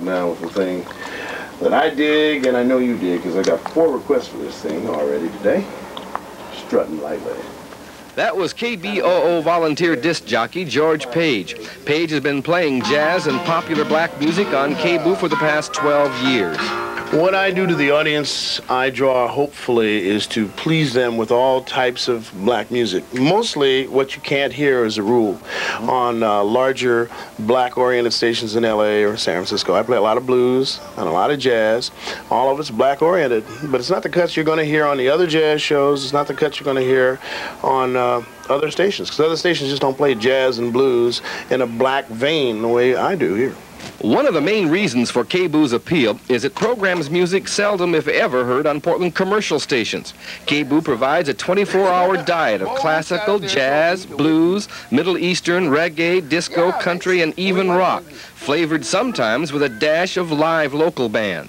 now with the thing that I dig and I know you dig because I got four requests for this thing already today. Strutting lightly. That was KBOO volunteer disc jockey George Page. Page has been playing jazz and popular black music on KBOO for the past 12 years. What I do to the audience, I draw hopefully, is to please them with all types of black music. Mostly what you can't hear as a rule on uh, larger black oriented stations in LA or San Francisco. I play a lot of blues and a lot of jazz. All of it's black oriented, but it's not the cuts you're going to hear on the other jazz shows. It's not the cuts you're going to hear on uh, other stations because other stations just don't play jazz and blues in a black vein the way I do here. One of the main reasons for KBOO's appeal is it programs music seldom, if ever, heard on Portland commercial stations. KBOO provides a 24-hour diet of classical, jazz, blues, Middle Eastern, reggae, disco, country, and even rock, flavored sometimes with a dash of live local bands.